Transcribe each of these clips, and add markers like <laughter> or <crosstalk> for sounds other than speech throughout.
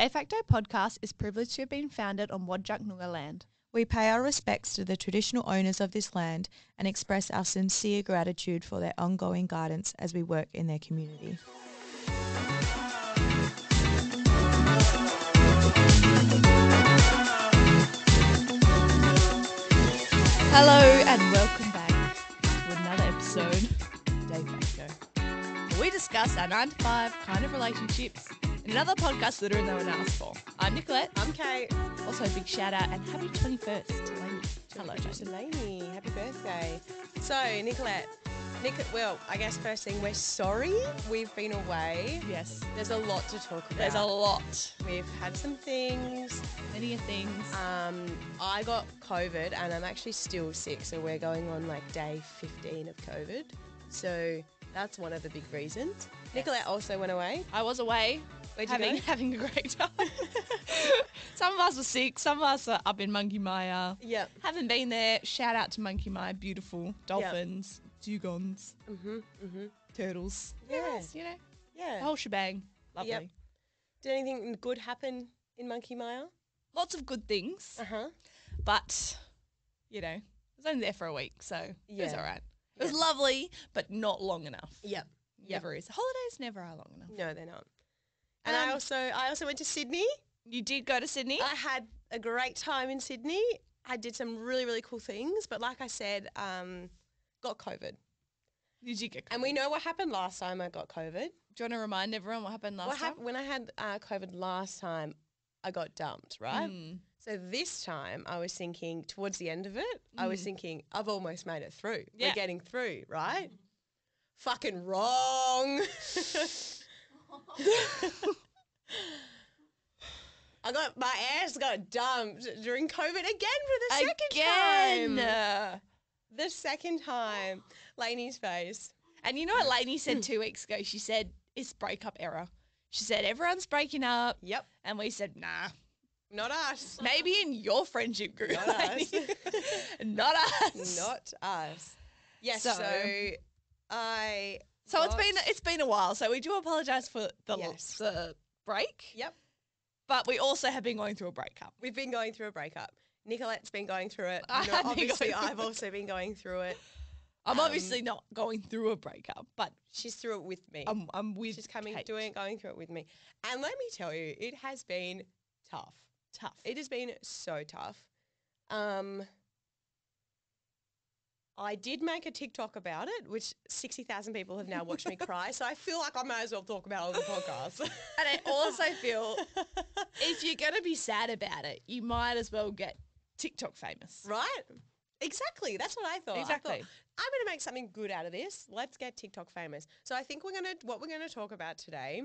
Dayfacto podcast is privileged to have been founded on Wadjuk Noongar land. We pay our respects to the traditional owners of this land and express our sincere gratitude for their ongoing guidance as we work in their community. Hello and welcome back to another episode of Dayfacto. We discuss our nine to five kind of relationships in another podcast literally no one asked for. I'm Nicolette. I'm Kate. Also, a big shout out and happy 21st to Lainey. Hello, Producer Lainey. Happy birthday. So, Nicolette. Nic- well, I guess first thing, we're sorry we've been away. Yes, There's a lot to talk about. there's a lot. We've had some things. Many things. Um, I got COVID and I'm actually still sick, so we're going on like day 15 of COVID. So that's one of the big reasons. Nicolette also went away. I was away having go? <laughs> having a great time. <laughs> some of us were sick. Some of us are up in Monkey Mia. Yep. Haven't been there. Shout out to Monkey Mia. Beautiful dolphins, dugongs, Mm-hmm. Mm-hmm. turtles. Yeah. You know, the Yeah. whole shebang. Lovely. Yep. Did anything good happen in Monkey Mia? Lots of good things, Uh-huh. but you know, I was only there for a week, so it was all right. It was Yeah. lovely, but not long enough. Yep. Yep. Never is. Holidays never are long enough. No, they're not. And I Um, also I also went to Sydney. You did go to Sydney. I had a great time in Sydney. I did some really really cool things, but like I said, um, got COVID. did you get? And we know what happened last time I got COVID. Do you want to remind everyone what happened last what time? happened when I had uh, COVID last time? I got dumped, right? Mm. So this time I was thinking towards the end of it, I was Mm. thinking I've almost made it through. Yeah. We're getting through, right? Fucking wrong. <laughs> <laughs> I got my ass got dumped during COVID again for the second Again. time. The second time. Lainey's face. And you know what Lainey said two weeks ago? She said it's breakup era. She said everyone's breaking up, Yep. and we said nah. Not us. Maybe in your friendship group, Not us. <laughs> Not us. Not us. Yes. So- So, I. So it's been it's been a while. So we do apologise for the Yes. the break. Yep. But we also have been going through a breakup. We've been going through a breakup. Nicolette's been going through it. <laughs> No, have obviously, I've also been going through it. I'm Um, obviously not going through a breakup, but She's through it with me. I'm I'm with She's coming, Kate. doing, going through it with me. And let me tell you, it has been tough. tough. It has been so tough. Um, I did make a TikTok about it, which 60,000 people have now watched me <laughs> cry. So I feel like I might as well talk about it on the podcast. and I also feel <laughs> if you're gonna be sad about it, you might as well get TikTok famous. right? Exactly. That's what I thought. I thought, Exactly. I'm going to make something good out of this. Let's get TikTok famous. So I think we're going to, what we're going to talk about today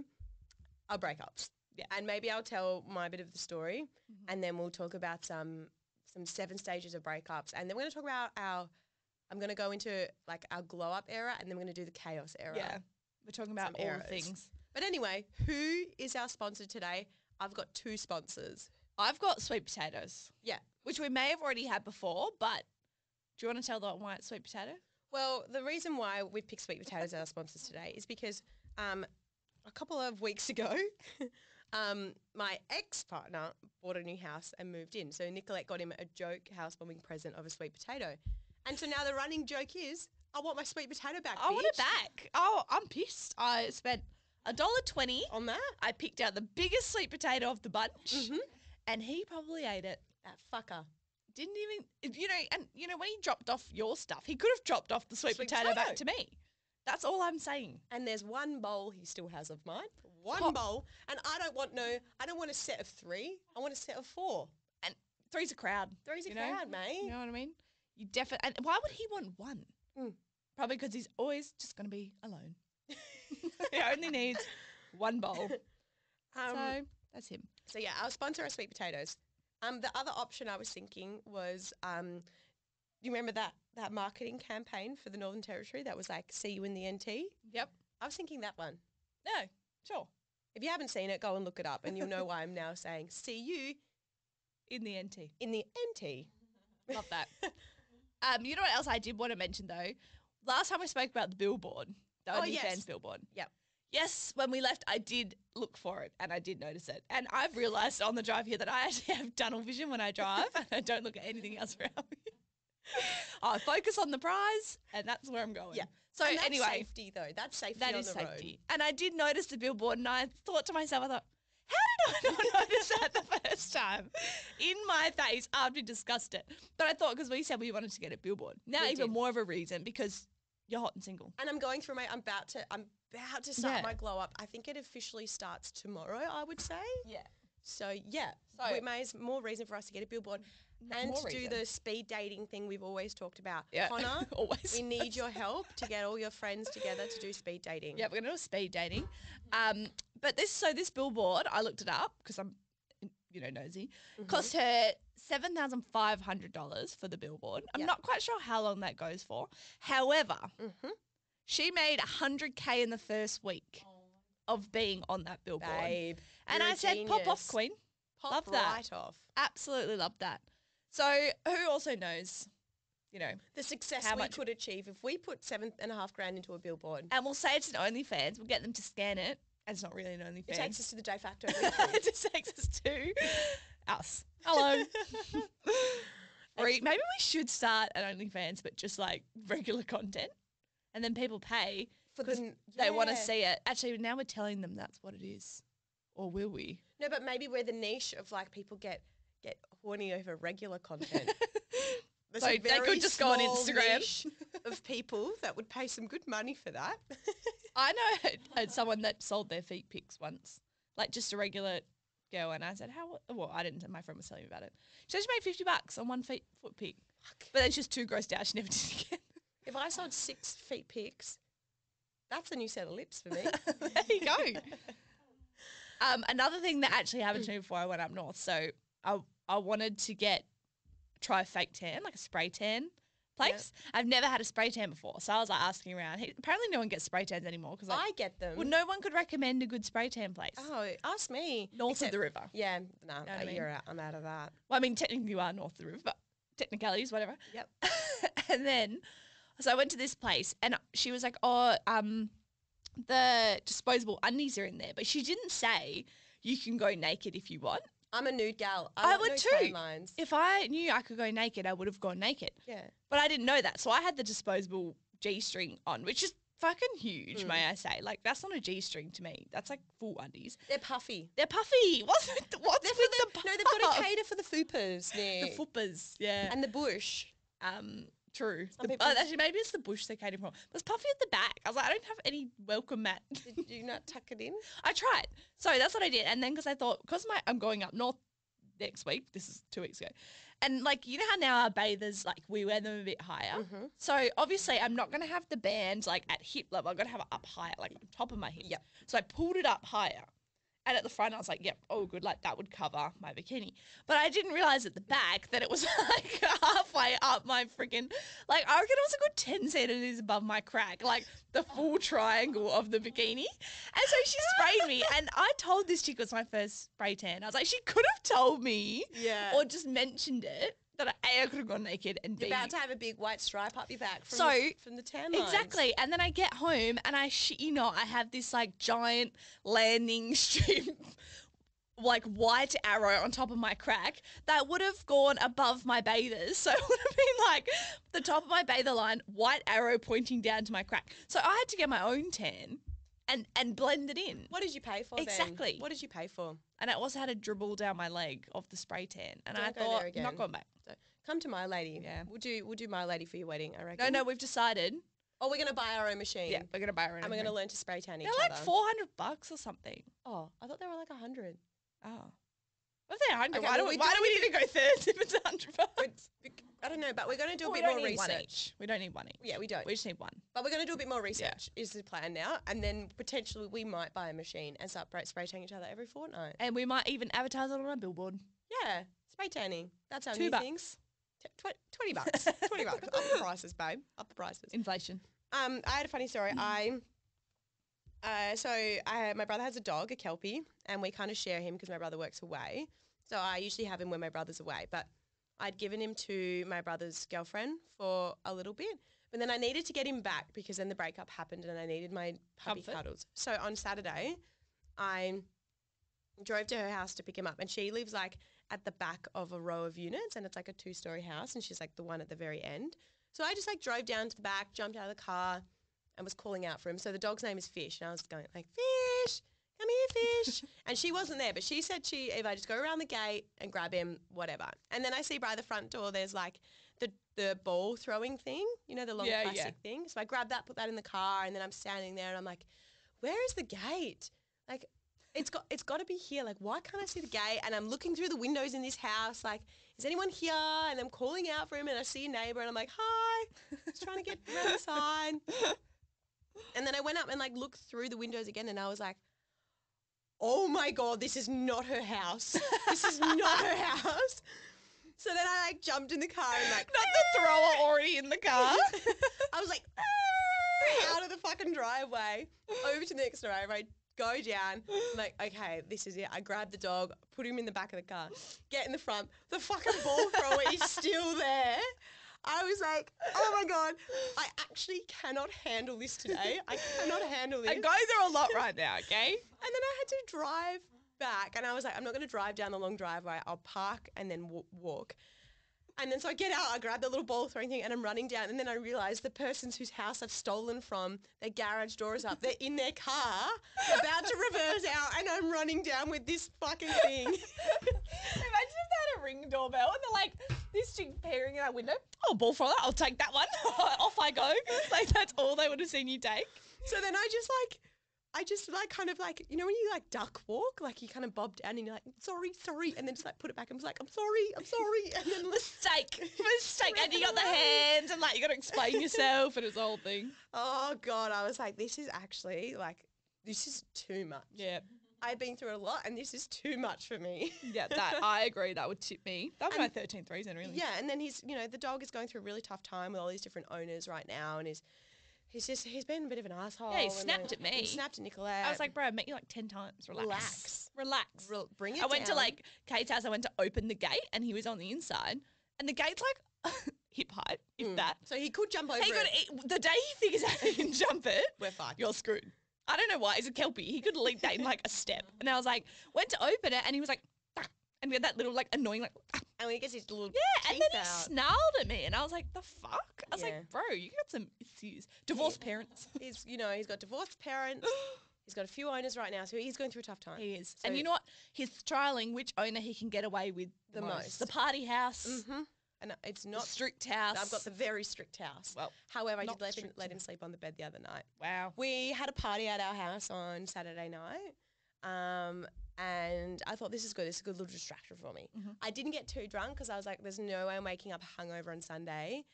are breakups. Yeah. And maybe I'll tell my bit of the story Mhm. and then we'll talk about some, some seven stages of breakups. And then we're going to talk about our, I'm going to go into like our glow up era and then we're going to do the chaos era. Yeah. We're talking about Some all eras. things. But anyway, who is our sponsor today? I've got two sponsors. I've got sweet potatoes. Yeah. Which we may have already had before, but do you want to tell them why it's sweet potato? Well, the reason why we picked sweet potatoes as our sponsors today is because um, a couple of weeks ago, <laughs> um, my ex partner bought a new house and moved in. So Nicolette got him a joke housewarming present of a sweet potato. And so now the running joke is, I want my sweet potato back. I want it back. Oh, I'm pissed. I spent a dollar twenty. On that? I picked out the biggest sweet potato of the bunch, Mhm. and he probably ate it. That fucker. Didn't even, you know, and you know when he dropped off your stuff, he could have dropped off the sweet, Sweet potato, back to me. That's all I'm saying. And there's one bowl he still has of mine. One Pop- bowl. And I don't want no, I don't want a set of three. I want a set of four. And Three's a crowd. Three's a You know? crowd, mate. You know what I mean? You definitely. And why would he want one? Mm. Probably because he's always just going to be alone. <laughs> he only needs one bowl. <laughs> Um, so that's him. So yeah, our sponsor are sweet potatoes. Um, the other option I was thinking was, um, you remember that that marketing campaign for the Northern Territory that was like "See you in the NT"? Yep. I was thinking that one. No, sure. If you haven't seen it, go and look it up, and you'll know why I'm now saying "See you In the NT. in the NT." Love that. <laughs> um, you know what else I did want to mention though? Last time we spoke about the billboard, the Oh, OnlyFans yes. billboard. Yep. yes, when we left, I did look for it and I did notice it. And I've realised on the drive here that I actually <laughs> have tunnel vision when I drive <laughs> and I don't look at anything else around me. <laughs> I focus on the prize and that's where I'm going. Yeah. So anyway, safety though. That's safety that is safety. road. And I did notice the billboard and I thought to myself, I thought, how did I not <laughs> notice that the first time in my face after we discussed it? But I thought because we said we wanted to get a billboard. Now We even did. more of a reason because you're hot and single. And I'm going through my. I'm about to. I'm about to start Yeah. my glow up. I think it officially starts tomorrow. I would say. Yeah. So yeah, So- we may as more reason for us to get a billboard and more to do reason. the speed dating thing we've always talked about. Yeah. Connor, <laughs> Always. we need your help to get all your friends together to do speed dating. Yeah, we're gonna do speed dating. Um, but this so this billboard, I looked it up because I'm, you know, nosy. Mhm. Cost her seven thousand five hundred dollars for the billboard. I'm Yep. not quite sure how long that goes for. However, Mhm. she made hundred k in the first week of being on that billboard. Babe, and I said, "Pop off. Queen." Pop love that. right off. Absolutely love that. So who also knows, you know, The success How we much- could achieve if we put seven and a half grand into a billboard. and we'll say it's an OnlyFans. We'll get them to scan it. And it's not really an OnlyFans. It takes us to the Dayfacto. <laughs> it just takes us to us. Hello. <laughs> <laughs> or maybe we should start an OnlyFans, but just like regular content, and then people pay For because the- they want to yeah. see it. Actually, now we're telling them that's what it is, or will we? No, but maybe we're the niche of like people get get horny over regular content. <laughs> There's So they could just go on Instagram. <laughs> of people that would pay some good money for that. <laughs> I know someone that sold their feet pics once, like just a regular girl, and I said, "How?" Well, I didn't. My friend was telling me about it. She said she made fifty bucks on one feet foot pic, but then she was too grossed out. She never did it again. if I sold six feet pics, that's a new set of lips for me. there you go. Um, another thing that actually happened to me before I went up north, so I I wanted to get try a fake tan, like a spray tan place. I've never had a spray tan before, so I was like asking around. He, apparently, no one gets spray tans anymore because like, I get them. well, no one could recommend a good spray tan place Oh, ask me. north Except- of the river. Yeah, no, what I mean? you're out. I'm out of that. Well, I mean, technically you are north of the river, but technicalities, whatever. Yep. <laughs> and then, so I went to this place, and she was like, "Oh, um, the disposable undies are in there," but she didn't say you can go naked if you want. I'm a nude gal. I I, would no too. lines. If I knew I could go naked, I would have gone naked. yeah. But I didn't know that, so I had the disposable G string on, which is fucking huge, Mm. may I say. Like that's not a G string to me. That's like full undies. They're puffy. They're puffy. <laughs> What's with the, what's They're with the, the, no, they've got puff? to cater for the foopers. <laughs> the Nick. foopers. Yeah. and the bush. Um, true. The- people- oh, actually, maybe it's the bush they came from. Was puffy at the back. I was like, I don't have any welcome mat. Did you <laughs> not tuck it in? I tried. So that's what I did. And then because I thought, because my I'm going up north next week. This is two weeks ago. And like you know how now our bathers like we wear them a bit higher. Mhm. So obviously I'm not gonna have the band like at hip level. I'm gonna have it up higher, like on top of my hip. Yep. So I pulled it up higher. And at the front, I was like, yep, oh, good, like that would cover my bikini. But I didn't realize at the back that it was <laughs> like halfway up my freaking, like, I reckon it was a good 10 centimeters above my crack, like the full triangle of the bikini. And so she sprayed me. <laughs> And I told this chick it was my first spray tan. I was like, she could have told me Yeah. or just mentioned it that I, A, I could have gone naked and B, You're about to have a big white stripe up your back from, So, the, from the tan lines. Exactly. And then I get home and I shit you not, I have this like giant landing <laughs> strip like white arrow on top of my crack that would have gone above my bathers. So it would have been like the top of my bather line, white arrow pointing down to my crack. So I had to get my own tan and and blend it in. What did you pay for then? Exactly. What did you pay for? And I also had a dribble down my leg of the spray tan. And I Don't there thought, not going back. Come to my lady. Yeah. We'll do we'll do my lady for your wedding, I reckon. no, no, we've decided. Oh, we're gonna buy our own machine. Yeah, we're gonna buy our own. And we're gonna learn to spray tan each They're like other. four hundred bucks or something. Oh, I thought they were like a hundred. Oh. If they're 100, Okay, why, well, do we, why do- we need to go <laughs> thirds if it's 100 bucks? I don't know, but we're gonna do a Well, we bit more research. each. We don't need one each. Yeah, we don't. We just need one. But we're gonna do a bit more research. Yeah. Is the plan now? And then potentially we might buy a machine and start spray, spray tanning each other every fortnight. And we might even advertise it on a billboard. Yeah, spray tanning. That's our Two new bucks. things. T- tw- Twenty bucks. Twenty bucks. Up the prices, babe. Up the prices. Inflation. Um, I had a funny story. I, uh, so I, my brother has a dog, a kelpie, and we kind of share him because my brother works away. So I usually have him when my brother's away, but I'd given him to my brother's girlfriend for a little bit. But then I needed to get him back because then the breakup happened and I needed my puppy Comfort. cuddles. So on Saturday, I drove to her house to pick him up and she lives like at the back of a row of units and it's like a two story house and she's like the one at the very end. So I just like drove down to the back, jumped out of the car and was calling out for him. So the dog's name is Fish and I was going like, Fish, come here, Fish. <laughs> and she wasn't there, but she said she, if I just go around the gate and grab him, whatever. And then I see by the front door, there's like the, the ball throwing thing, you know, the long Yeah, yeah. plastic thing. So I grab that, put that in the car and then I'm standing there and I'm like, where is the gate? Like, it's got it's got to be here. Like, why can't I see the gate? And I'm looking through the windows in this house. Like, is anyone here? And I'm calling out for him, and I see a neighbor, and I'm like, hi, just trying to get around the side. And then I went up and like looked through the windows again, and I was like, oh my god, this is not her house. This is not her house. So then I like jumped in the car and like Not the thrower already in the car. <laughs> I was like, out of the fucking driveway, over to the next driveway, go down. I'm like, okay, this is it. I grab the dog, put him in the back of the car, get in the front. The fucking ball <laughs> thrower is still there. I was like, oh my God, I actually cannot handle this today. I cannot handle <laughs> this. I'm going through a lot right now, okay? And then I had to drive back, and I was like, I'm not going to drive down the long driveway. I'll park and then w- walk. And then so I get out, I grab the little ball throwing thing, and I'm running down. And then I realize the persons whose house I've stolen from, their garage door is up. They're in their car, about to reverse out, and I'm running down with this fucking thing. <laughs> Imagine if they had a ring doorbell and they're like, this chick peering in our window. Oh, ball thrower, I'll take that one. <laughs> Off I go. <laughs> Like that's all they would have seen you take. so then I just like, I just like kind of like, you know, when you like duck walk, like you kind of bob down and you're like, sorry, sorry, and then just like put it back and was like, I'm sorry, I'm sorry, <laughs> and then Mistake, <laughs> mistake, and you got the hands, and like you got to explain yourself, and it's the whole thing. Oh god, I was like, this is actually like, this is too much. Yeah, I've been through a lot, and this is too much for me. <laughs> yeah, that I agree. That would tip me. That was my And- thirteenth reason, really. yeah, and then he's, you know, the dog is going through a really tough time with all these different owners right now, and he's, he's just, he's been a bit of an asshole. Yeah, he and, snapped like, at me. He snapped at Nicolette. I was like, bro, I've met you like ten times. Relax, Relax. relax. Rel- bring it I went to like Kate's house. I went to open the gate, and he was on the inside, and the gate's like <laughs> hip height, if Mm. that. So he could jump over He it. could he- the day he figures out he can jump it, We're fucked. you're screwed. I don't know why. He's a kelpie. He could leap that in like a step. <laughs> And I was like, went to open it, and he was like, and we had that little like annoying like, "Ah." And he gets his little yeah. And then he out. snarled at me, and I was like, the fuck. I was Yeah. like, bro, you got some issues. Divorced parents. <laughs> he's, you know, he's got divorced parents. <gasps> he's got a few owners right now, so he's going through a tough time. He is. So- and you know what? He's trialing which owner he can get away with the, The most. most. The party house, Mm-hmm. And it's the not. strict house. I've got the very strict house. well, However, I did let him, let him sleep on the bed the other night. wow. We had a party at our house on Saturday night. Um, and I thought this is good. This is a good little distraction for me. Mhm. I didn't get too drunk because I was like, there's no way I'm waking up hungover on Sunday,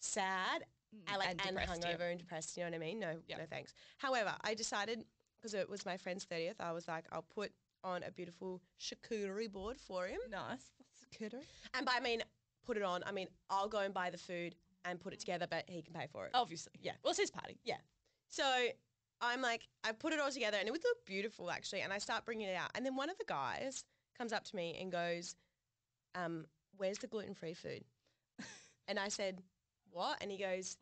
sad, I like and, depressed, yeah. hungover and depressed. You know what I mean? No, Yep. no thanks. However, I decided because it was my friend's thirtieth, I was like, I'll put on a beautiful charcuterie board for him. Nice. A. And by I mean put it on, I mean I'll go and buy the food and put it together, but he can pay for it. Obviously. Yeah. Well, it's his party. Yeah. So I'm like, I put it all together and it would look beautiful actually. And I start bringing it out. And then one of the guys comes up to me and goes, um, Where's the gluten free food? <laughs> and I said, What? And he goes,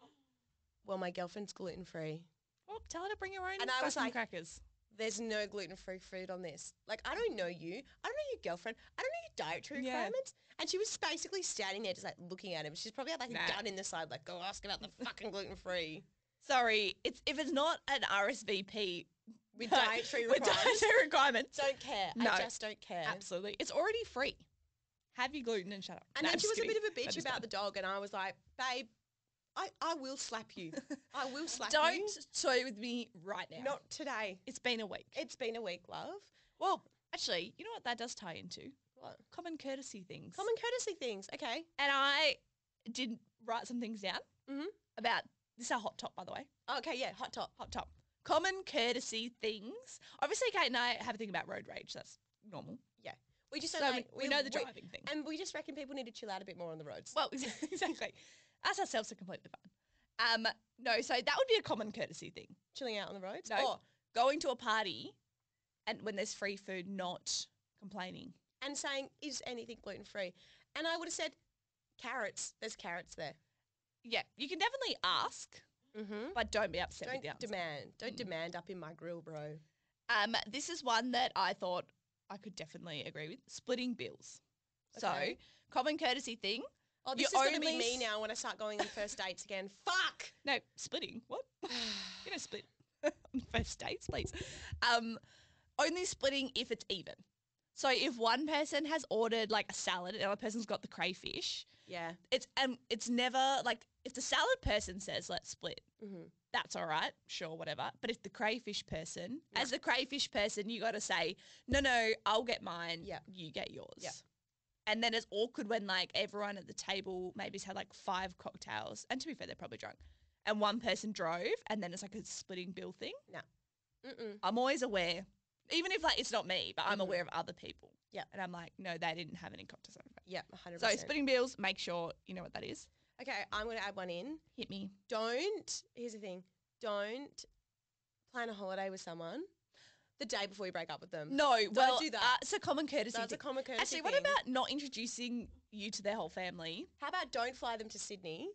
Well, my girlfriend's gluten free. Well, tell her to bring your own And I was like- crackers. There's no gluten free food on this. Like, I don't know you. I don't know your girlfriend. I don't know your dietary Yeah. requirements. And she was basically standing there just like looking at him. She's probably had like Nah. a gun in the side, like, Go ask about the fucking gluten free. Sorry, it's if it's not an RSVP With <laughs> dietary with requirements. dietary requirements, Don't care. No. I just don't care. absolutely, it's already free. Have your gluten and shut up. And No, then I'm she just was a bit of a That bitch is about the dog, and I was like, babe, I, I will slap you. <laughs> I will slap you. Don't toy with me right now. Not today. it's been a week. It's been a week, love. well, actually, you know what that does tie into? What? Common courtesy things. Common courtesy things. Okay. and I did write some things down Mhm. about this. Is our hot top, by the way. Okay, yeah, hot top. Hot top. Common courtesy things. Obviously, Kate and I have a thing about road rage. That's normal. Yeah. We just don't we, like, we know the driving thing. And we just reckon people need to chill out a bit more on the roads. Well, <laughs> exactly. Us ourselves are completely fine. Um, no, so that would be a common courtesy thing. Chilling out on the roads. No. Oh, Going to a party and when there's free food, not complaining. and saying, is anything gluten free? And I would have said, carrots. There's carrots there. Yeah, you can definitely ask, Mm-hmm. but don't be upset with Don't the answer. demand. Don't Mm. demand up in my grill, bro. Um, this is one that I thought I could definitely agree with. Splitting bills. So common courtesy thing. Oh, You this is going to be me now when I start going on first <laughs> dates again. Fuck. <sighs> No, splitting. What? <sighs> you don't split <laughs> on first dates, please. Um, only splitting if it's even. So if one person has ordered like a salad and the other person's got the crayfish, Yeah. it's um it's never like if the salad person says let's split, Mm-hmm. that's all right, sure, whatever. But if the crayfish person, Yeah. as the crayfish person, you got to say, no, no, I'll get mine, Yeah. you get yours. Yeah. And then it's awkward when like everyone at the table maybe's had like five cocktails, and to be fair, they're probably drunk, and one person drove, and then it's like a splitting bill thing. Mm-mm. I'm always aware, even if like it's not me, but I'm Mhm. aware of other people. Yeah. And I'm like, no, they didn't have any on Yeah, 100%. So splitting bills, make sure you know what that is. Okay, I'm going to add one in. Hit me. Don't, here's the thing, don't plan a holiday with someone the day before you break up with them. No, well, do that. Uh, it's a common courtesy. That's a common courtesy Actually, what thing. about not introducing you to their whole family? How about don't fly them to Sydney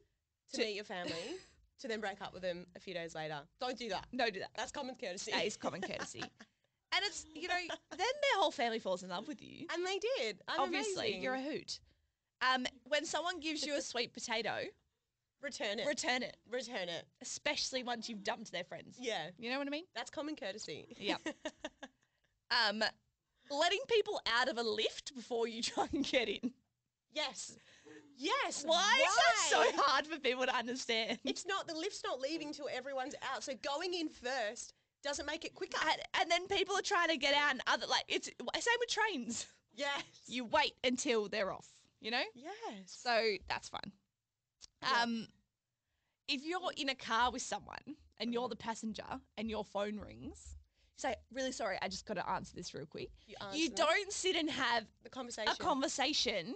to, To- meet your family <laughs> to then break up with them a few days later? Don't do that. No, do that. That's common courtesy. That is common courtesy. <laughs> and it's, you know, then their whole family falls in love with you. and they did. I'm Obviously, amazing. you're a hoot. Um, when someone gives you a sweet potato, Return it. return it, Return it. especially once you've dumped their friends. Yeah, You know what I mean? that's common courtesy. Yep. <laughs> Um, letting people out of a lift before you try and get in. yes. Yes. Why, is that so hard for people to understand? It's not the lift's not leaving till everyone's out. So going in first doesn't make it quicker. and, and then people are trying to get out and other like it's same with trains. yes. You wait until they're off, you know? yes. So that's fun. Yeah. Um if you're in a car with someone and you're the passenger and your phone rings, you say, Really sorry, I just gotta answer this real quick. You, you don't sit and have the conversation. a conversation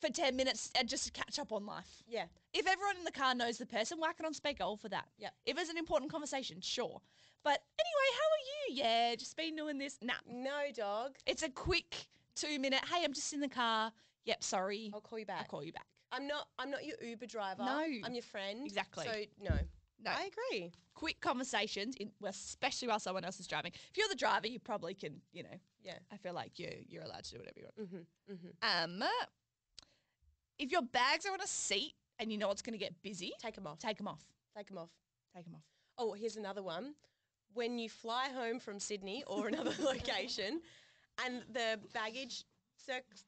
for ten minutes and just to catch up on life. yeah. If everyone in the car knows the person, whack it on speaker all for that. Yeah. If it's an important conversation, sure. But anyway, how are you? Yeah, just been doing this. Nah. No dog. It's a quick two minute, hey, I'm just in the car. Yep, sorry. I'll call you back. I'll call you back. I'm not. I'm not your Uber driver. No. I'm your friend. Exactly. So no. No. I agree. Quick conversations, in, especially while someone else is driving. If you're the driver, you probably can, you know, Yeah. I feel like you you're allowed to do whatever you want. Mm-hmm. Mm-hmm. Um, if your bags are on a seat and you know it's going to get busy, Take them off. take them off. Take them off. Take them off. Oh, here's another one. When you fly home from Sydney or another <laughs> location, and the baggage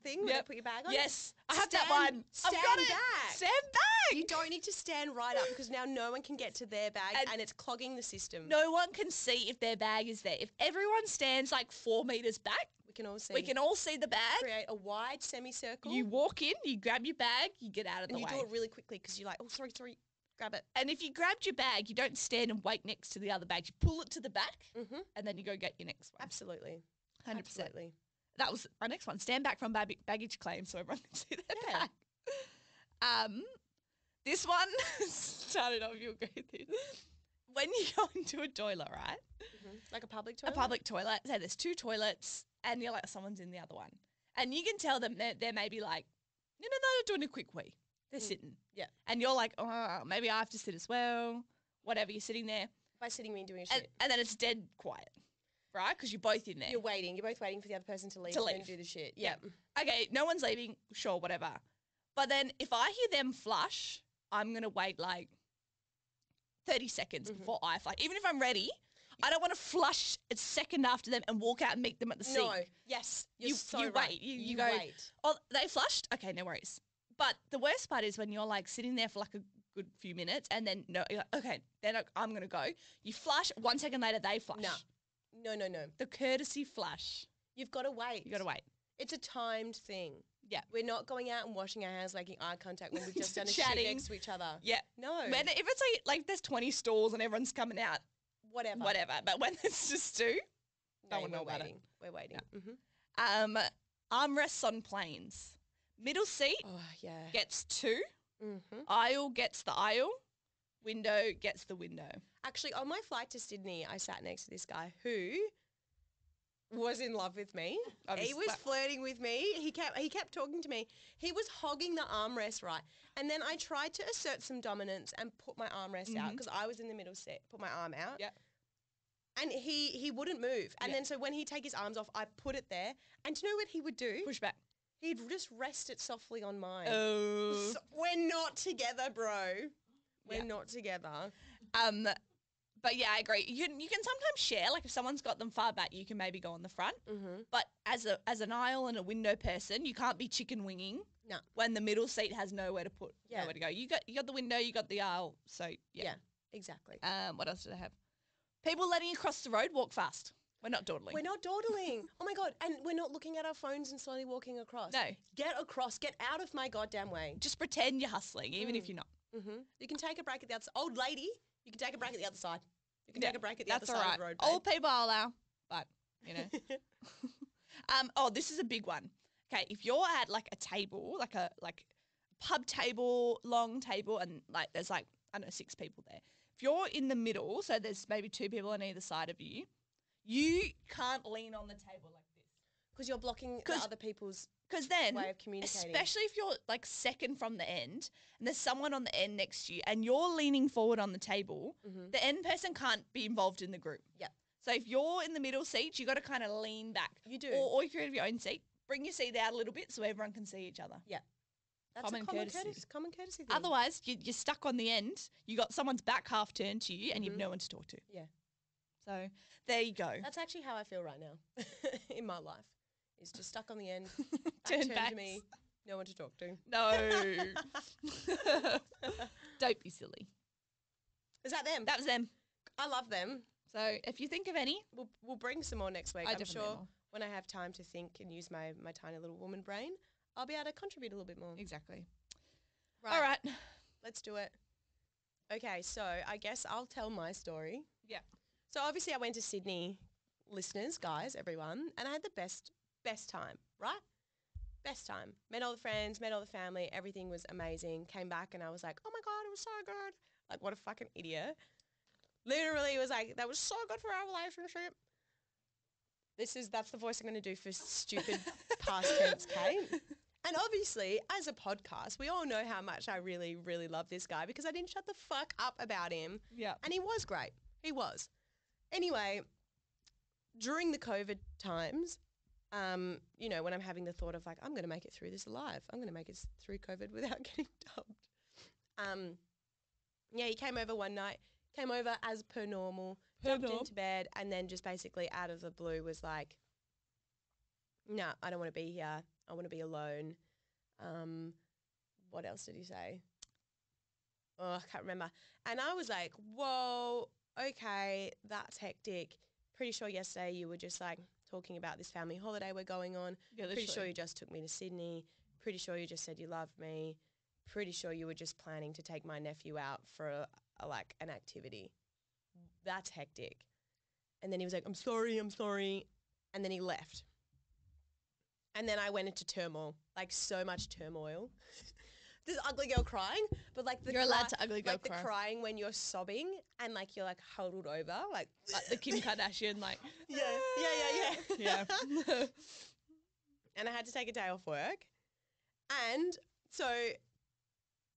thing where Yep. they put your bag on. Yes, I have that Stand- one. I've got stand it. back. Stand back. You don't need to stand right up because now no one can get to their bag And- and, it's clogging the system. no one can see if their bag is there. If everyone stands like four meters back, we can all see. we can all see the bag. create a wide semicircle. You walk in, you grab your bag, you get out of and the you way. do it really quickly because you're like, oh, sorry, sorry, grab it. and if you grabbed your bag, you don't stand and wait next to the other bag. You pull it to the back, Mm-hmm. and then you go get your next one. Absolutely. Hundred percent. Absolutely. That was our next one. Stand back from bag- baggage claim so everyone can see their Yeah. bag. <laughs> Um, this one <laughs> started off. You with this? When you go into a toilet, right? hmm Like a public toilet? A public toilet. Say there's two toilets, and you're like someone's in the other one, and you can tell them they're, they're maybe like, you know, they're doing a quick wee. They're Mm. sitting. Yeah. And you're like, oh, maybe I have to sit as well. Whatever. You're sitting there, by sitting me doing a and, shit. and then it's dead quiet, right? Because you're both in there. You're waiting. You're both waiting for the other person to leave To and do the shit. Yeah. Yeah. okay, no one's leaving, sure, whatever. But then if I hear them flush, I'm gonna wait like 30 seconds Mhm. before I flush. Even if I'm ready, I don't want to flush a second after them and walk out and meet them at the sink. No. Yes. You're You- so you right. wait. You- you go- wait. Oh, they flushed? Okay, no worries. But the worst part is when you're like sitting there for like a good few minutes and then no, you're like, okay, then I'm gonna go. You flush. One second later, they flush. No. No, no, no. The courtesy flush. You've got to wait. You've gotta wait. It's a timed thing. Yeah. We're not going out and washing our hands, making eye contact when we've <laughs> just done a shit next to each other. Yeah. No. When if it's like like there's 20 stalls and everyone's coming out, whatever. whatever. But when <laughs> it's just two, No, one we're know about it. We're waiting. hmm um, armrests on planes. Middle seat Oh yeah. gets two. hmm Aisle gets the aisle. Window gets the window. Actually, on my flight to Sydney, I sat next to this guy who was in love with me. He was flirting with me. He kept he kept talking to me. He was hogging the armrest right, and then I tried to assert some dominance and put my armrest out Mhm. because I was in the middle seat. Put my arm out. Yep. And he he wouldn't move. And Yeah. then so when he'd take his arms off, I put it there. And do you know what he would do? Push back. He'd just rest it softly on mine. Oh. So- we're not together, bro. We're Yeah. not together. Um, but yeah, I agree. You can, you can sometimes share. Like if someone's got them far back, you can maybe go on the front. Mm-hmm. But as a as an aisle and a window person, you can't be chicken winging. No. When the middle seat has nowhere to put, Yeah. nowhere to go. You got you got the window, you got the aisle. So yeah. Yeah. Exactly. Um, what else did I have? People letting you cross the road, walk fast. We're not dawdling. We're not dawdling. <laughs> oh my god! And we're not looking at our phones and slowly walking across. No, Get across. Get out of my goddamn way. just pretend you're hustling, even if Mm. you're not. Mm-hmm. You can take a break at the other. Old lady, you can take a break at the other side. You can Yeah, take a break at the That's other all side right. of the road. Old people allow, but you know. <laughs> um. Oh, this is a big one. Okay, if you're at like a table, like a like pub table, long table, and like there's like I don't know six people there. If you're in the middle, so there's maybe two people on either side of you, you can't lean on the table like Because you're blocking the other people's because then. way of communicating. Especially if you're like second from the end and there's someone on the end next to you and you're leaning forward on the table, Mhm. the end person can't be involved in the group. Yep. So if you're in the middle seat, you got to kind of lean back. You do. Or, or if you're in your own seat, bring your seat out a little bit so everyone can see each other. Yeah. That's common a common courtesy. courtesy. Common courtesy thing. Otherwise, you, you're stuck on the end. You got someone's back half turned to you and you've Mhm. no one to talk to. Yeah. So there you go. That's actually how I feel right now <laughs> in my life. Is just stuck on the end. <laughs> Back turned back. to me. No one to talk to. No. <laughs> Don't be silly. Is that them? That was them. I love them. So if you think of any, We'll, we'll bring some more next week. I I'm sure will. when I have time to think and use my, my tiny little woman brain, I'll be able to contribute a little bit more. Exactly. All right. let's do it. Okay, so I guess I'll tell my story. Yeah. So obviously I went to Sydney, listeners, guys, everyone, and I had the best best time, right? Best time. Met all the friends, met all the family, everything was amazing. Came back and I was like, "Oh my god, it was so good." Like what a fucking idiot. Literally it was like that was so good for our relationship. This is that's the voice I'm going to do for stupid <laughs> past tense, Kate. And obviously, as a podcast, we all know how much I really, really love this guy because I didn't shut the fuck up about him. Yeah. And he was great. He was. Anyway, during the COVID times, um, you know, when I'm having the thought of like, I'm going to make it through this alive, I'm going to make it through COVID <laughs> without getting dubbed. Um, yeah, he came over one night, came over as per normal, Per jumped norm. into bed, and then just basically out of the blue was like, no, I don't want to be here. I want to be alone. Um, what else did he say? Oh, I can't remember. And I was like, whoa, okay, that's hectic. Pretty sure yesterday you were just like talking about this family holiday we're going on. Yeah, Pretty sure you just took me to Sydney. Pretty sure you just said you loved me. Pretty sure you were just planning to take my nephew out for a, a, like an activity. That's hectic. And then he was like, I'm sorry, I'm sorry. And then he left. And then I went into turmoil, like so much turmoil. <laughs> this ugly girl crying, but like the You're allowed to ugly girl like cry. the crying when you're sobbing and like you're like huddled over, like Like the Kim Kardashian, like <laughs> yeah, yeah, yeah, yeah, yeah. <laughs> and I had to take a day off work. And so,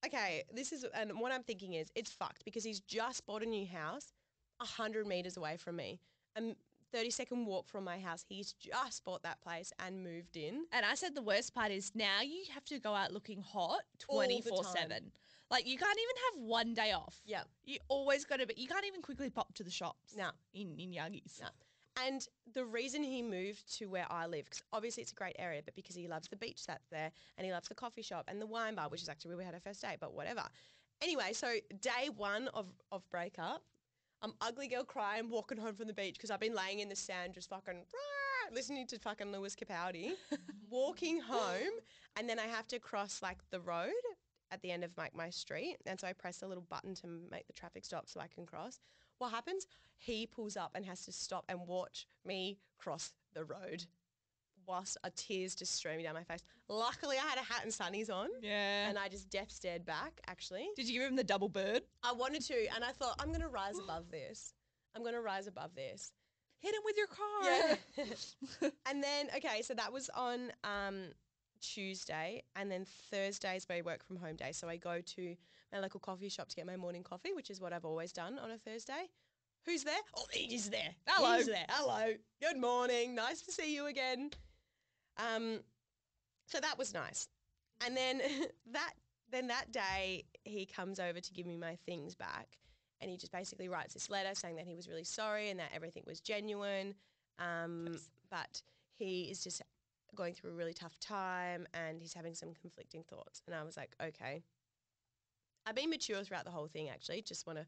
okay, this is, and what I'm thinking is it's fucked because he's just bought a new house 100 meters away from me. A 30 second walk from my house. He's just bought that place and moved in. And I said the worst part is now you have to go out looking hot twenty four seven. Like you can't even have one day off. Yeah. You always got to be. You can't even quickly pop to the shops. No. In in Yuggies. No. And the reason he moved to where I live, because obviously it's a great area, but because he loves the beach that's there and he loves the coffee shop and the wine bar, which is actually where we had our first date, but whatever. Anyway, so day one of, of breakup, I'm ugly girl crying, walking home from the beach because I've been laying in the sand just fucking "Rah," listening to fucking Lewis Capaldi, <laughs> walking home, and then I have to cross like the road at the end of like my street, and so I press a little button to make the traffic stop so I can cross. What happens? He pulls up and has to stop and watch me cross the road whilst a tears just streaming down my face. Luckily, I had a hat and sunnies on. Yeah. And I just deaf stared back, actually. Did you give him the double bird? I wanted to, and I thought, I'm going to rise above this. I'm going to rise above this. hit him with your car. Yeah. <laughs> <laughs> and then okay, so that was on um, Tuesday, and then Thursday is my work from home day. So I go to my local coffee shop to get my morning coffee, which is what I've always done on a Thursday. Who's there? Oh, he's there. Hello. He's there. Hello. Good morning. Nice to see you again. Um, so that was nice. And then <laughs> that then that day he comes over to give me my things back and he just basically writes this letter saying that he was really sorry and that everything was genuine. Um, but he is just going through a really tough time and he's having some conflicting thoughts. And I was like, okay. I've been mature throughout the whole thing actually. Just want to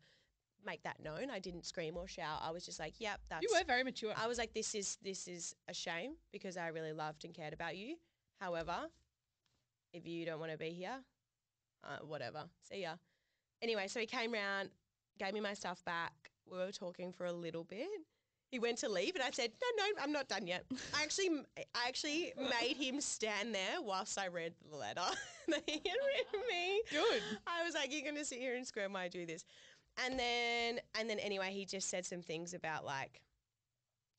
make that known. I didn't scream or shout. I was just like, yep, that's You were very mature. I was like, this is this is a shame because I really loved and cared about you. However, if you don't want to be here, uh, whatever. See ya. Anyway, so he came round, gave me my stuff back. We were talking for a little bit. He went to leave, and I said, "No, no, I'm not done yet." <laughs> I actually, I actually made him stand there whilst I read the letter <laughs> that he had written me. Good. I was like, "You're going to sit here and squirm while I do this," and then, and then anyway, he just said some things about like,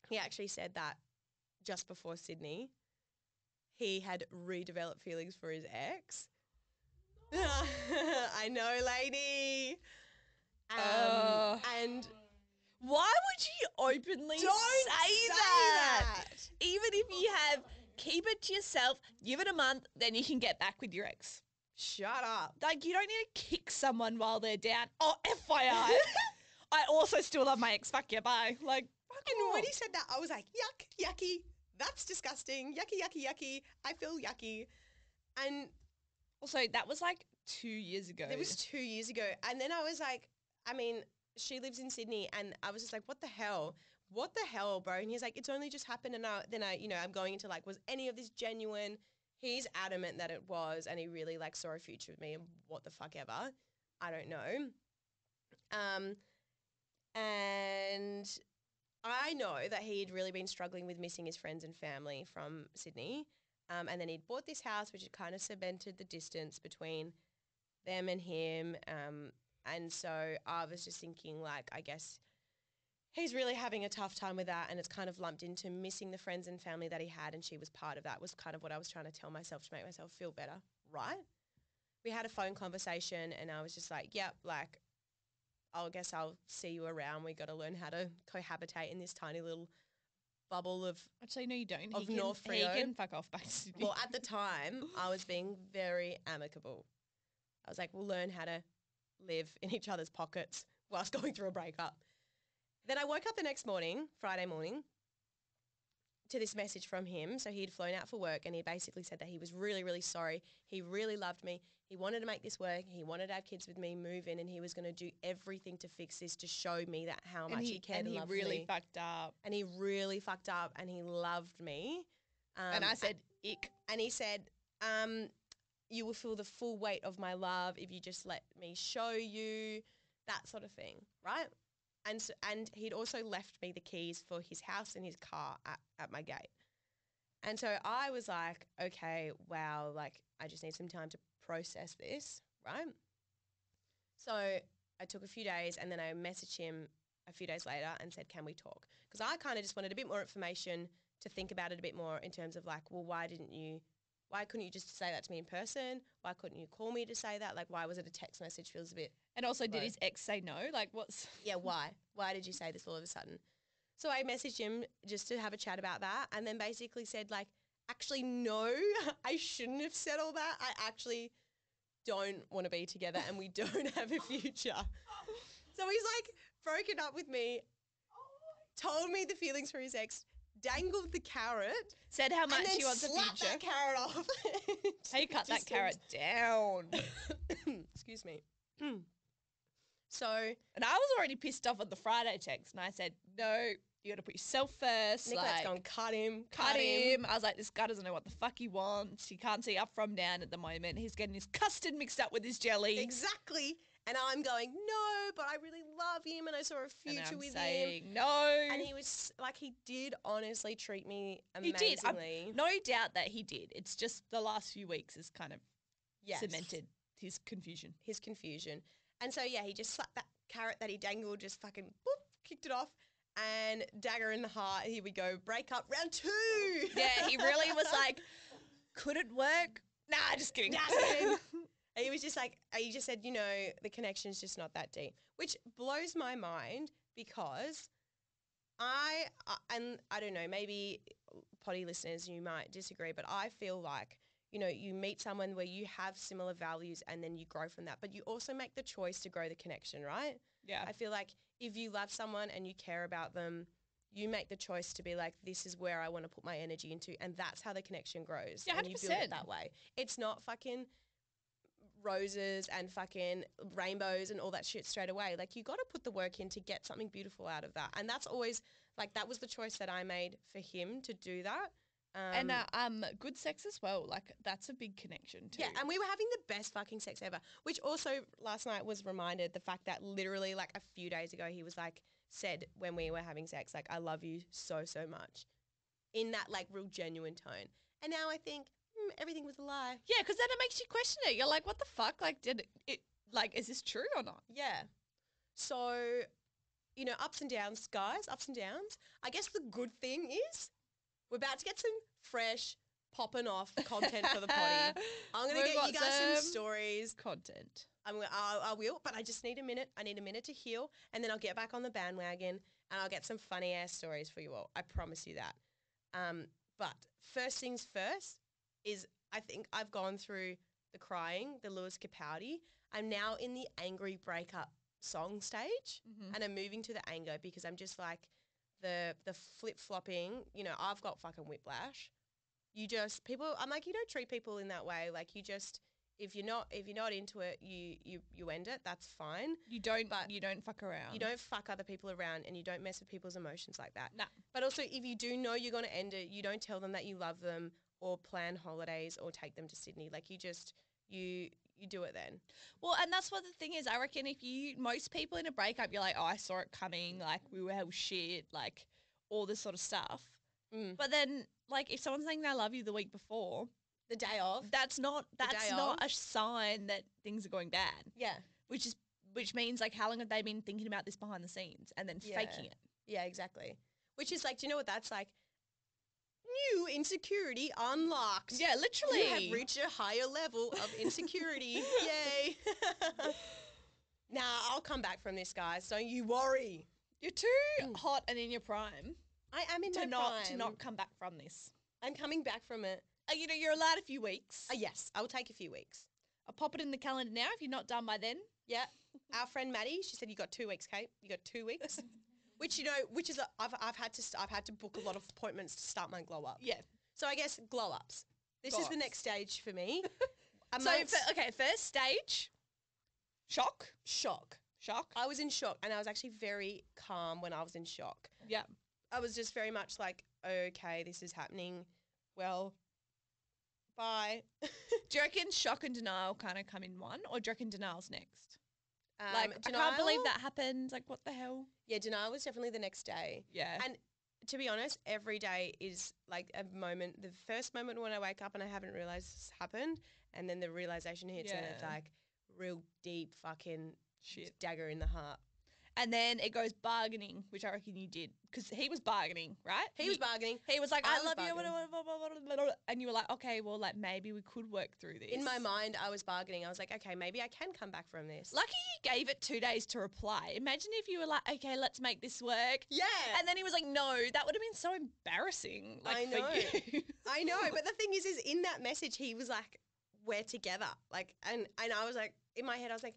he actually said that just before Sydney, he had redeveloped feelings for his ex. <laughs> I know, lady. Um, and Why would you openly don't say, say that? that. Even if you have, keep it to yourself, give it a month, then you can get back with your ex. Shut up. Like, you don't need to kick someone while they're down. Oh, FYI. <laughs> I also still love my ex. Fuck you, bye. Like, fuck And oh. when he said that, I was like, yuck, yucky. That's disgusting. Yucky, yucky, yucky. I feel yucky. And Also, that was like two years ago. It was two years ago. And then I was like, I mean, she lives in Sydney and I was just like, what the hell? What the hell, bro? And he's like, it's only just happened. And I, then I, you know, I'm going into like, was any of this genuine? He's adamant that it was and he really like saw a future with me and what the fuck ever. I don't know. Um, and I know that he'd really been struggling with missing his friends and family from Sydney. Um, and then he'd bought this house, which had kind of cemented the distance between them and him. Um, and so I was just thinking, like, I guess he's really having a tough time with that. And it's kind of lumped into missing the friends and family that he had. And she was part of that, was kind of what I was trying to tell myself to make myself feel better, right? We had a phone conversation, and I was just like, yep, like, I guess I'll see you around. We got to learn how to cohabitate in this tiny little bubble of Actually, no, you don't. Of he can, North he can fuck off back to well, at the time, I was <laughs> being very amicable. I was like, we'll learn how to live in each other's pockets whilst <laughs> going through a breakup. Then I woke up the next morning, Friday morning, to this message from him. So he'd flown out for work and he basically said that he was really, really sorry. He really loved me. He wanted to make this work. He wanted to have kids with me, move in, and he was going to do everything to fix this to show me that how and much he, he, cared and and, he really me. fucked up. and he really fucked up and he loved me. Um, and I said, ick. and he said, um, "You will feel the full weight of my love if you just let me show you that sort of thing, right?" And so, and he'd also left me the keys for his house and his car at, at my gate. And so I was like, "Okay, wow, like I just need some time to process this, right?" So I took a few days and then I messaged him a few days later and said, "Can we talk?" Because I kind of just wanted a bit more information to think about it a bit more in terms of like, well, why didn't you, why couldn't you just say that to me in person? Why couldn't you call me to say that? Like, why was it a text message? Feels a bit, And also, did his ex say no? Like, what's. <laughs> yeah, why? Why did you say this all of a sudden? So I messaged him just to have a chat about that and then basically said, like, actually, no, <laughs> I shouldn't have said all that. I actually don't want to be together and we <laughs> don't have a future. So he's like broken up with me, told me the feelings for his ex, dangled the carrot, Said how much and then he wants a slapped that carrot off. <laughs> How you cut that Just carrot down? <coughs> <coughs> Excuse me. <clears throat> so And I was already pissed off at the Friday text, and I said, "No, you got to put yourself first. Nicolette's like, going, cut him, cut him. I was like, this guy doesn't know what the fuck he wants. He can't see up from down at the moment. He's getting his custard mixed up with his jelly. Exactly. And I'm going, no, but I really love him and I saw a future with him. saying, no. And he was like, he did honestly treat me amazingly. He did. I'm- no doubt that he did. It's just the last few weeks has kind of Yes. cemented his confusion. his confusion. And so yeah, he just slapped that carrot that he dangled, just fucking boop, kicked it off. and dagger in the heart. Here we go. Break up round two. Yeah, he really was <laughs> like, could it work? Nah, just kidding. Just kidding. <laughs> And he was just like, he just said, you know, the connection's just not that deep, which blows my mind because I, and I don't know, maybe potty listeners, you might disagree, but I feel like, you know, you meet someone where you have similar values and then you grow from that, but you also make the choice to grow the connection, right? yeah. I feel like if you love someone and you care about them, you make the choice to be like, this is where I want to put my energy into, and that's how the connection grows. Yeah, and you build 100%. it that way. It's not fucking roses and fucking rainbows and all that shit straight away. Like you got to put the work in to get something beautiful out of that, and that's always like that was the choice that I made for him to do that. Um, and uh, um, good sex as well. Like that's a big connection too. yeah, and we were having the best fucking sex ever. Which also last night was reminded the fact that literally like a few days ago he was like said when we were having sex like I love you so so much, in that like real genuine tone. And now I think everything was a lie. yeah, because then it makes you question it. You're like, what the fuck? Like, did it, it? Like, is this true or not? Yeah. So, you know, ups and downs, guys, ups and downs. I guess the good thing is we're about to get some fresh popping off content for the potty. <laughs> I'm gonna We've get you got guys some some stories. Content. I'm gonna, I, I will, but I just need a minute. I need a minute to heal, and then I'll get back on the bandwagon, and I'll get some funny ass stories for you all. I promise you that. Um, but first things first is I think I've gone through the crying, the Lewis Capaldi. I'm now in the angry breakup song stage, Mhm. and I'm moving to the anger because I'm just like the the flip flopping. You know, I've got fucking whiplash. You just people. I'm like, you don't treat people in that way. Like you just if you're not if you're not into it, you you you end it. That's fine. You don't. But you don't fuck around. You don't fuck other people around, and you don't mess with people's emotions like that. Nah. But also, if you do know you're going to end it, you don't tell them that you love them or plan holidays or take them to Sydney. Like you just you you do it then. Well, and that's what the thing is. I reckon if you most people in a breakup, you're like, oh, I saw it coming. Like we were shit. Like all this sort of stuff. Mm. But then, like, if someone's saying they love you the week before, The day of. that's not that's not of. a sign that things are going bad. Yeah. Which is which means like how long have they been thinking about this behind the scenes and then Yeah. faking it? Yeah, exactly. Which is like, do you know what that's like? New insecurity unlocked. Yeah, literally. You have reached a higher level of insecurity. <laughs> Yay. <laughs> now, I'll come back from this, guys. Don't you worry. You're too hot and in your prime I am in to my not prime. to not come back from this. I'm coming back from it. Uh, you know, you're allowed a few weeks. Uh, yes, I will take a few weeks. I'll pop it in the calendar now if you're not done by then. Yeah. Our friend Maddie, she said you got two weeks, Kate. You got two weeks. <laughs> which you know, which is a, I've I've had to st- I've had to book a lot of appointments to start my glow up. Yeah. So I guess glow ups. This is the next stage for me. <laughs> So, Amongst okay, first stage, shock, shock. shock. I was in shock, and I was actually very calm when I was in shock. Yeah. I was just very much like, okay, this is happening. Well, bye. <laughs> Do you reckon shock and denial kind of come in one, or do you reckon denial's next? Um, like, I can't believe that happened. Like, what the hell? Yeah, denial was definitely the next day. Yeah. And to be honest, every day is like a moment. The first moment when I wake up and I haven't realized this happened, and then the realization hits, and it's like real deep fucking Shit. dagger in the heart. And then it goes bargaining, which I reckon you did, because he was bargaining, right? He was bargaining. He was like, I "I, love you," blah, blah, blah, and you were like, "Okay, well, like maybe we could work through this." In my mind, I was bargaining. I was like, okay, maybe I can come back from this. lucky you gave it two days to reply. Imagine if you were like, "Okay, let's make this work," yeah. and then he was like, "No," that would have been so embarrassing. Like I for know. you. <laughs> I know, but the thing is, is in that message, he was like, "We're together," like, and and I was like, in my head, I was like,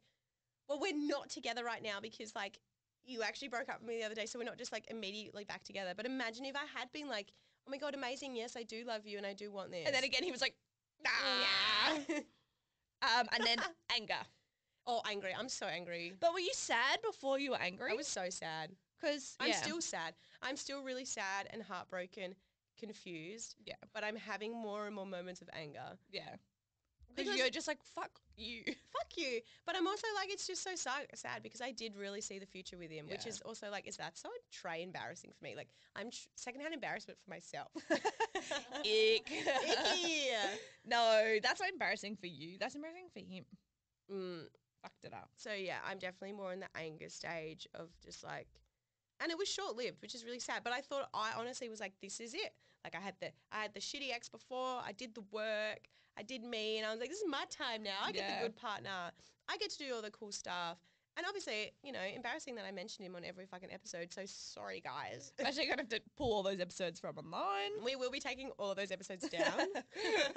"Well, we're not together right now because like you actually broke up with me the other day, so we're not just like immediately back together." But imagine if I had been like, "Oh my god, amazing! Yes, I do love you, and I do want this." and then again, he was like, "Nah." yeah. <laughs> Um, and then anger. oh, angry! I'm so angry. But were you sad before you were angry? I was so sad. because I'm still sad. I'm still really sad and heartbroken, confused. Yeah. But I'm having more and more moments of anger. yeah. Because you're just like fuck you. <laughs> fuck you. But I'm also like, it's just so sa- sad because I did really see the future with him, which is also like, is that so tray embarrassing for me? Like, I'm tr- secondhand embarrassment for myself. <laughs> Ick. Icky. <laughs> no, that's not embarrassing for you. That's embarrassing for him. Mm, Fucked it up. so yeah, I'm definitely more in the anger stage of just like, and it was short lived, which is really sad. But I thought I honestly was like, this is it. Like I had the I had the shitty ex before. I did the work. I did me, and I was like, this is my time now. I get Yeah. the good partner. I get to do all the cool stuff. And obviously, you know, embarrassing that I mentioned him on every fucking episode. So sorry, guys. I'm actually gonna have to pull all those episodes from online. We will be taking all of those episodes down. <laughs>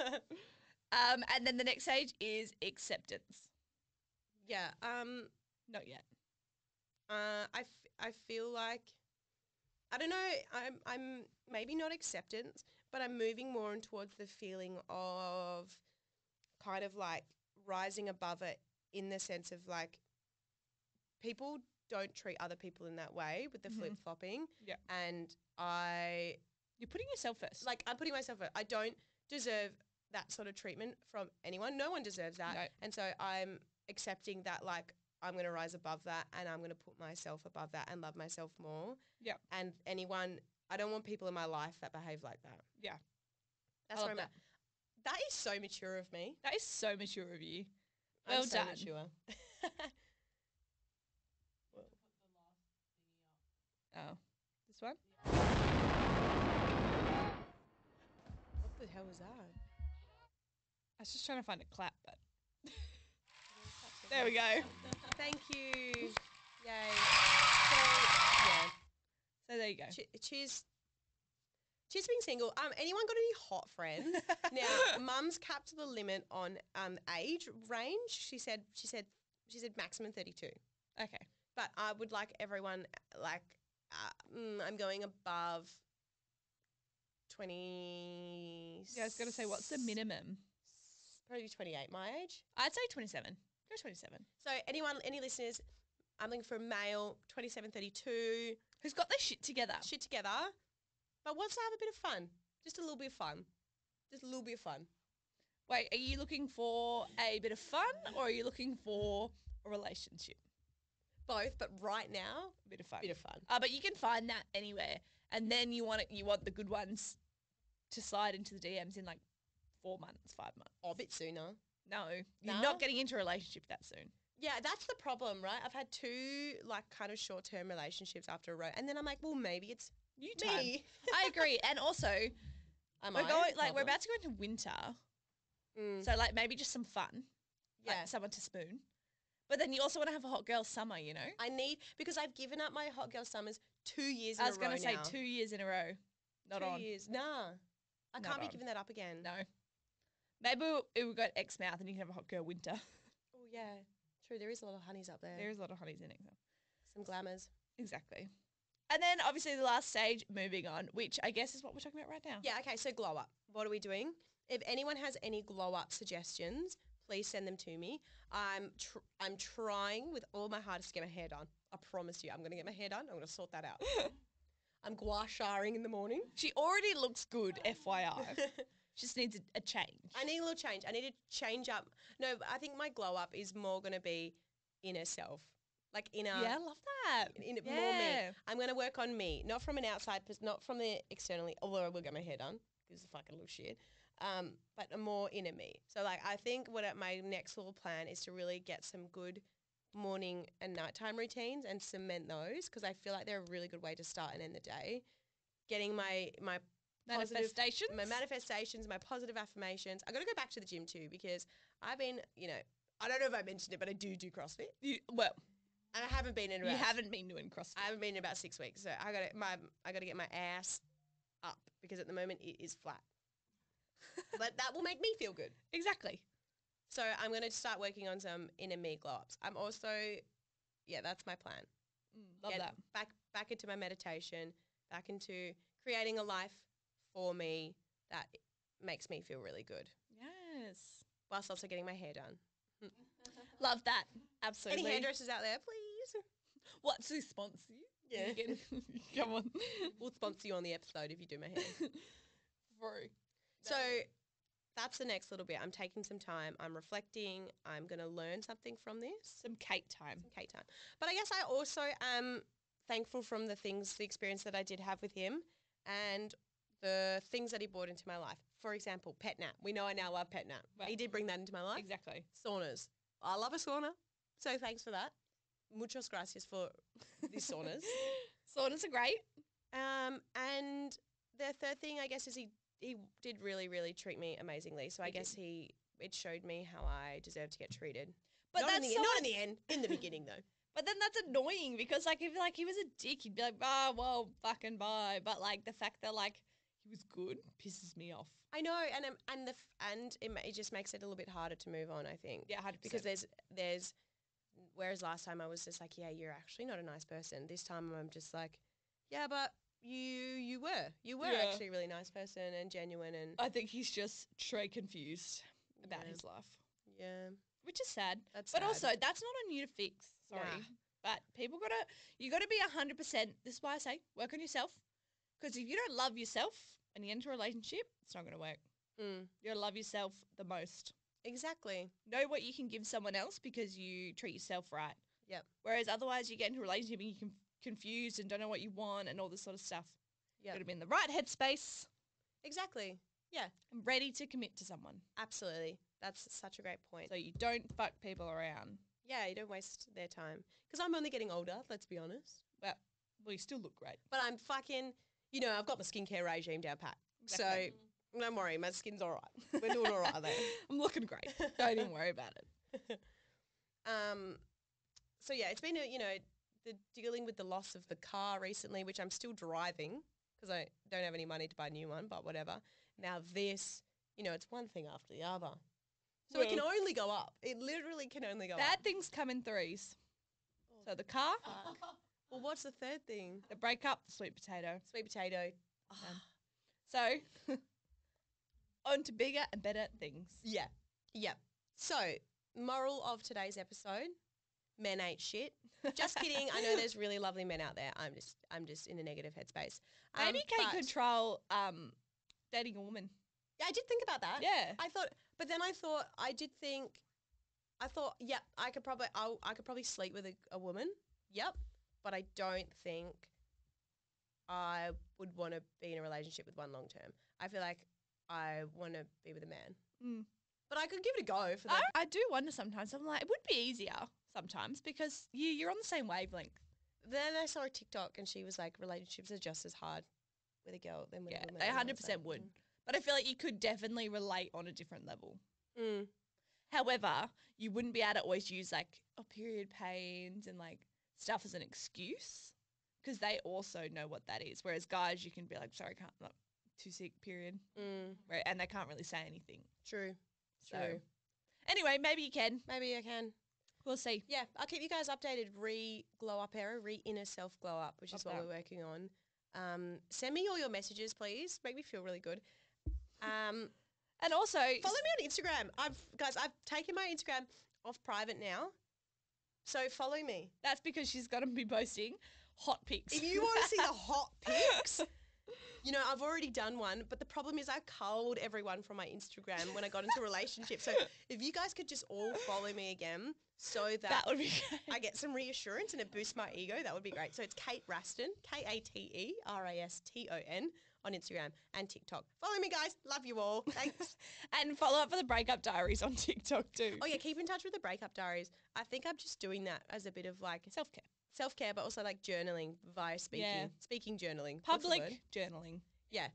<laughs> um, and then the next stage is acceptance. yeah. Um. Not yet. Uh. I, f- I feel like I don't know. I'm I'm maybe not acceptance, but I'm moving more and towards the feeling of kind of like rising above it in the sense of like people don't treat other people in that way with the Mhm. flip flopping. Yeah. And I You're putting yourself first. like I'm putting myself first. I don't deserve that sort of treatment from anyone. No one deserves that. No. And so I'm accepting that like I'm going to rise above that and I'm going to put myself above that and love myself more. Yep. And anyone I don't want people in my life that behave like that. Yeah. That's I where I'm at. That is so mature of me. that is so mature of you. I'm Well so done. mature. <laughs> Oh, this one. what the hell was that? I was just trying to find a clap, but <laughs> there we go. Thank you. <laughs> Yay. So, there you go. Che- cheers. Cheers to being single. Um, anyone got any hot friends? <laughs> now, mum's capped the limit on um age range. She said she said she said maximum thirty two. Okay. But I would like everyone like uh, mm, I'm going above twenty. Yeah, I was gonna say, what's the minimum? Probably twenty eight. My age. I'd say 27. Go 27. So anyone, any listeners, I'm looking for a male, 27, 32, Who's got their shit together? shit together, but wants to have a bit of fun. Just a little bit of fun. Just a little bit of fun. Wait, are you looking for a bit of fun or are you looking for a relationship? Both, but right now, A bit of fun. bit of fun. Uh, but you can find that anywhere, and then you want it. You want the good ones to slide into the DMs in like four months, five months. Oh, a bit sooner. No, you're No? not getting into a relationship that soon. Yeah, that's the problem, right? I've had two like kind of short term relationships after a row, and then I'm like, well, maybe it's You time. me. <laughs> I agree, and also Am we're I going like we're about to go into winter, Mm, so like maybe just some fun, yeah. like someone to spoon. But then you also want to have a hot girl summer, you know. I need because I've given up my hot girl summers two years. In a game. I was gonna say now. two years in a row. Not two on. years. Nah, I Not can't be giving that up again. No. Maybe we'll, we've got Exmouth and you can have a hot girl winter. Oh yeah, true. There is a lot of honeys up there. There is a lot of honeys in it. some glamours. Exactly. And then obviously the last stage, moving on, which I guess is what we're talking about right now. Yeah. Okay. So glow up. What are we doing? If anyone has any glow up suggestions, please send them to me. I'm tr- I'm trying with all my hardest to get my hair done. I promise you, I'm going to get my hair done. I'm going to sort that out. <laughs> I'm gua sharing in the morning. She already looks good, FYI. <laughs> Just needs a, a change. I need a little change. I need to change up. No, I think my glow up is more going to be inner self, like inner. yeah, I love that. In, in, more me. I'm going to work on me, not from an outside, not from the externally. Although I will get my hair done because it's a fucking little shit. Um, but a more inner me. So like, I think what my next little plan is to really get some good morning and nighttime routines and cement those because I feel like they're a really good way to start and end the day. Getting my my positive- Manifestation. my manifestations, my positive affirmations. I got to go back to the gym too because I've been, you know, I don't know if I mentioned it, but I do do CrossFit, You, well, and I haven't been in. you haven't been doing CrossFit. I haven't been in about six weeks, so I got to my I got to get my ass up because at the moment it is flat. <laughs> but that will make me feel good. exactly. So I'm going to start working on some inner me glow ups. I'm also, yeah, that's my plan. Mm, love Get that. Back back into my meditation, back into creating a life for me that makes me feel really good, Yes. whilst also getting my hair done. <laughs> Love that. Absolutely. Any hairdressers out there, please? What's to sponsor you? Yeah. You can- <laughs> Come on. We'll sponsor you on the episode if you do my hair. <laughs> Through. So that's the next little bit. I'm taking some time. I'm reflecting. I'm going to learn something from this. Some Kate time. Some Kate time. But I guess I also am thankful from the things, the experience that I did have with him and the things that he brought into my life. For example, pet nat. We know I now love pet nat. Right. He did bring that into my life. Exactly. Saunas. I love a sauna. So thanks for that. Muchas gracias for these saunas. <laughs> Saunas are great. Um, and the third thing, I guess, is he he did really, really treat me amazingly. So I He guess did. he it showed me how I deserve to get treated. But not in that's the, so not in the end, in the beginning though. <laughs> But then that's annoying because like if like he was a dick, he'd be like, ah, well, fucking bye. But like the fact that like he was good pisses me off. I know, and um, and the and it, it just makes it a little bit harder to move on. I think. Yeah, hundred because there's there's whereas last time I was just like, yeah, you're actually not a nice person. This time I'm just like, yeah, but you you were you were Yeah. actually a really nice person and genuine and I think he's just straight confused about Yeah. his life, yeah, which is sad. that's But sad. also, that's not on you to fix. Sorry. Nah. But people gotta, you gotta be hundred percent. This is why I say work on yourself. Because if you don't love yourself and you enter a relationship, it's not gonna work. Mm, You gotta love yourself the most. exactly. Know what you can give someone else because you treat yourself right. Yep. Whereas otherwise, you get into a relationship and you're confused and don't know what you want and all this sort of stuff. Yeah, Gotta be in the right headspace exactly. Yeah. And ready to commit to someone. Absolutely. That's such a great point. So you don't fuck people around. yeah, you don't waste their time because I'm only getting older. Let's be honest. Well, well, you still look great. But I'm fucking. You know, I've got my skincare regime down pat. Exactly. So don't worry, my skin's all right. We're doing all right there. <laughs> I'm looking great. Don't even worry about it. <laughs> Um, so yeah, it's been a, you know the dealing with the loss of the car recently, which I'm still driving because I don't have any money to buy a new one. But whatever. Now this, you know, it's one thing after the other. So it can only go up. It literally can only go Bad up. those come in threes. So the car, Fuck. Well, what's the third thing? the breakup, the sweet potato. Sweet potato. Um, So <laughs> on to bigger and better things. Yeah. Yeah. So, moral of today's episode, men ain't shit. Just kidding. I know there's really lovely men out there. I'm just I'm just in a negative headspace. Maybe Um, can't but- control um, dating a woman. Yeah, I did think about that. Yeah. I thought but then I thought I did think I thought, yeah, I could probably I, I could probably sleep with a, a woman. Yep. But I don't think I would want to be in a relationship with one long term. I feel like I want to be with a man. Mm. But I could give it a go for the I, I do wonder sometimes. I'm like, it would be easier sometimes because you you're on the same wavelength. Then I saw a TikTok and she was like, relationships are just as hard with a girl than with Yeah, a woman. they And 100% like, would. But I feel like you could definitely relate on a different level. Mm. Mm. However, you wouldn't be able to always use like oh, period pains and like stuff as an excuse because they also know what that is. Whereas guys, you can be like, sorry, can't not too sick, period, Mm. Where, and they can't really say anything. True. So True. anyway, maybe you can. Maybe I can. We'll see. Yeah, I'll keep you guys updated. Re glow up era, re inner self glow up, which is what that. we're working on. Um, send me all your messages, please. Make me feel really good. Um, And also, follow me on Instagram. I've guys, I've taken my Instagram off private now, so follow me. that's because she's going to be posting hot pics. If you want to see the <laughs> hot pics, you know, I've already done one, but the problem is I culled everyone from my Instagram when I got into a relationship. So if you guys could just all follow me again so that, that would be I get some reassurance and it boosts my ego, that would be great. So it's Kate Raston, K A T E R A S T O N on Instagram and TikTok. Follow me, guys. Love you all. Thanks. <laughs> and follow up for the breakup diaries on TikTok too. oh, yeah, keep in touch with the breakup diaries. I think I'm just doing that as a bit of like Self care. self care, but also like journaling via speaking. Yeah. Speaking journaling. What's the word? Public journaling. Yeah.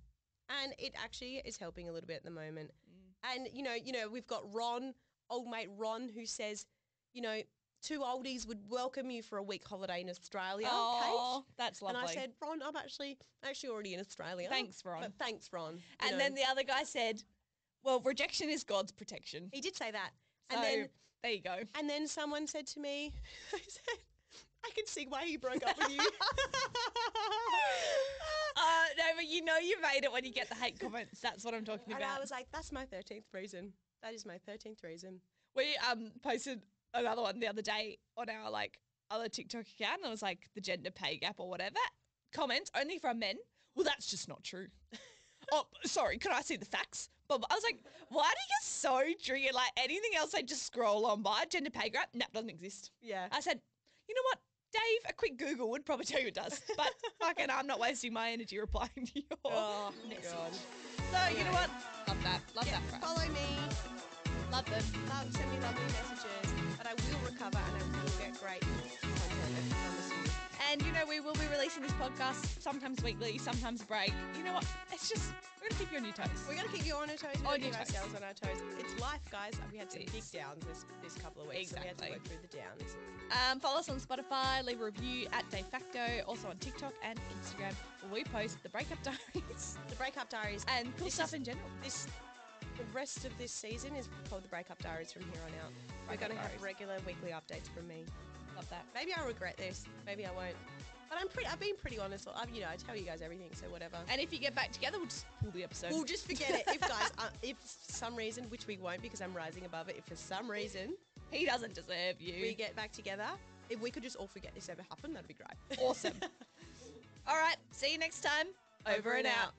And it actually is helping a little bit at the moment. Mm. And you know, you know, we've got Ron, old mate Ron, who says, you know, two oldies would welcome you for a week holiday in Australia, Oh, that's lovely. And I said, Ron, I'm actually actually already in Australia. Thanks, Ron. But thanks, Ron. You and know. then the other guy said, "Well, rejection is God's protection." he did say that. So and then there you go. and then someone said to me, <laughs> I said, I can see why he broke up with you. <laughs> Uh, no, but you know you made it when you get the hate comments. That's what I'm talking about. and. I was like, that's my 13th reason. That is my 13th reason. we um posted another one the other day on our like other TikTok account. And it was like the gender pay gap or whatever. Comments only from men. Well, that's just not true. <laughs> oh, sorry. Can I see the facts? But I was like, why do you get so triggered? Like anything else, I just scroll on by. Gender pay gap, no, doesn't exist. Yeah. I said, you know what, Dave? A quick Google would probably tell you it does. But <laughs> fucking, I'm not wasting my energy replying to your. Oh, <laughs> message. God. So you know what? Love that. Love Yeah, that. Follow me. Love them. Love, send me lovely messages. But I will recover and I will get great content. I promise you. And you know, we will be releasing this podcast sometimes weekly, sometimes break. You know what? It's just we're gonna keep you on your toes. We're gonna keep you on our toes. We're On keep toes. ourselves on our toes. It's life, guys. We had some big downs this, this couple of weeks. So we had to Exactly. go through the downs. Um, follow us on Spotify, leave a review at Dayfacto, also on TikTok and Instagram, where we post the breakup <laughs> diaries The breakup diaries. and cool This stuff is- in general. This the rest of this season is called the breakup diaries from here on out. We're gonna have regular weekly updates from me. Love that. Maybe I'll regret this. Maybe I won't. But I'm pretty. I've been pretty honest. I've, you know, I tell you guys everything, so whatever. And if you get back together, we'll just pull the episode. We'll just forget it. If <laughs> guys, uh, if for some reason, which we won't because I'm rising above it, if for some reason he doesn't deserve you. we get back together, if we could just all forget this ever happened, that'd be great. awesome. <laughs> All right. See you next time. Over, and out.